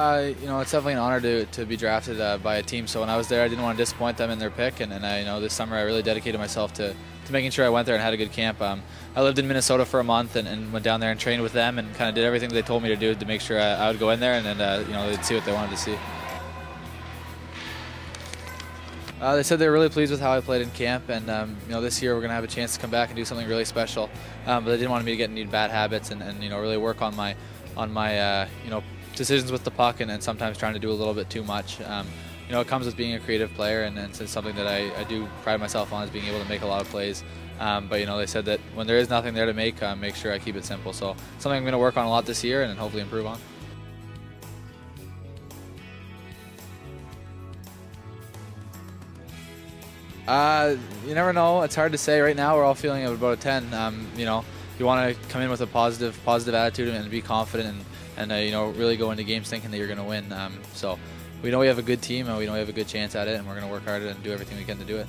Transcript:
You know, it's definitely an honor to, to be drafted uh, by a team. So when I was there, I didn't want to disappoint them in their pick, and, and I, you know, this summer I really dedicated myself to, to making sure I went there and had a good camp. Um, I lived in Minnesota for a month and, and, went down there and trained with them, and kind of did everything they told me to do to make sure I, I would go in there and, and uh, you know they'd see what they wanted to see. Uh, they said they were really pleased with how I played in camp, and um, you know this year we're going to have a chance to come back and do something really special. Um, but they didn't want me to get any bad habits and, and you know really work on my on my uh, you know decisions with the puck and, and, sometimes trying to do a little bit too much. Um, you know, it comes with being a creative player, and, and it's something that I, I, do pride myself on is being able to make a lot of plays. Um, but you know, they said that when there is nothing there to make, uh, make sure I keep it simple. So something I'm going to work on a lot this year and hopefully improve on. Uh, you never know. It's hard to say. Right now, we're all feeling about a 10. Um, you know, you want to come in with a positive, positive attitude and be confident, and, and uh, you know, really go into games thinking that you're going to win. Um, so, we know we have a good team, and we know we have a good chance at it, and we're going to work hard and do everything we can to do it.